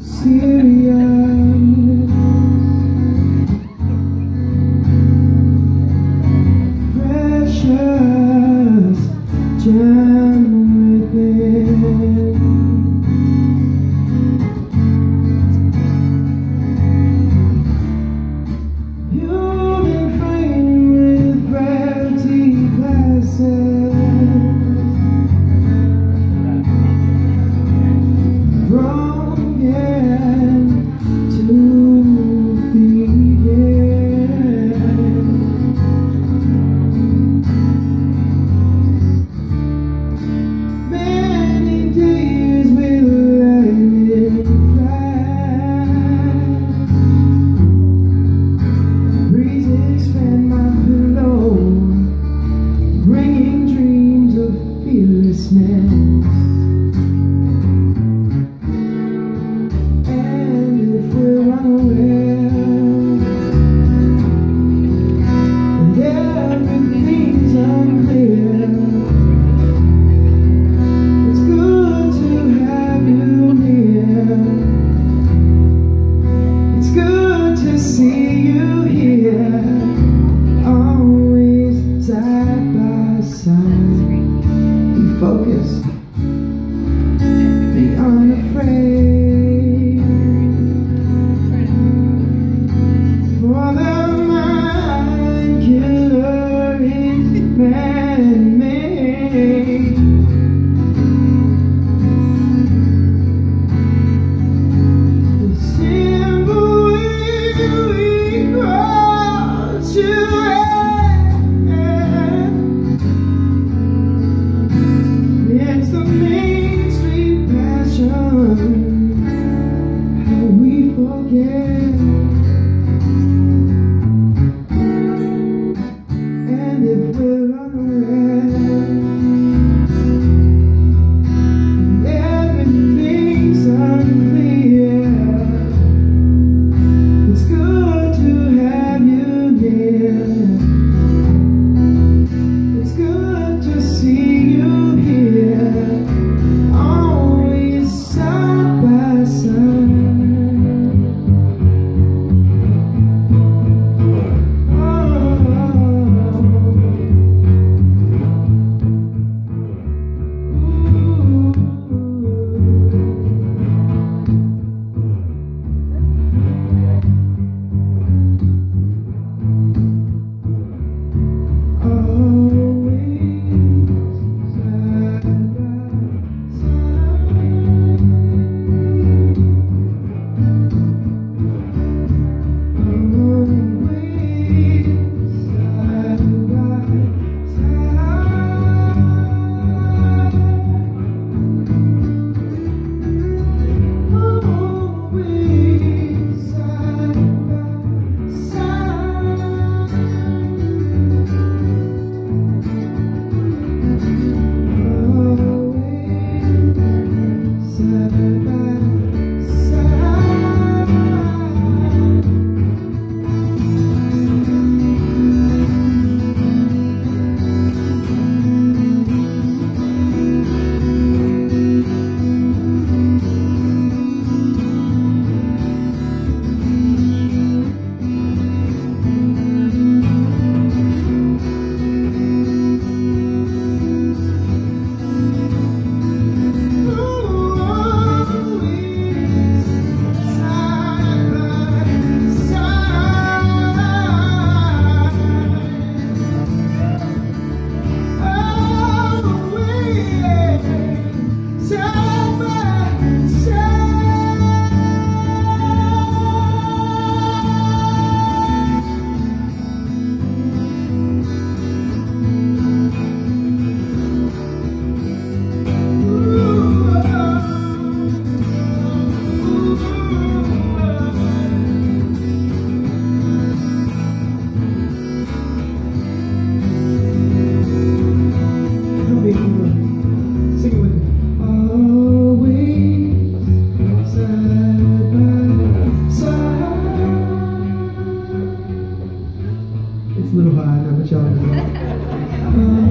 Serious. Precious gem falo que é assim. شاء الله.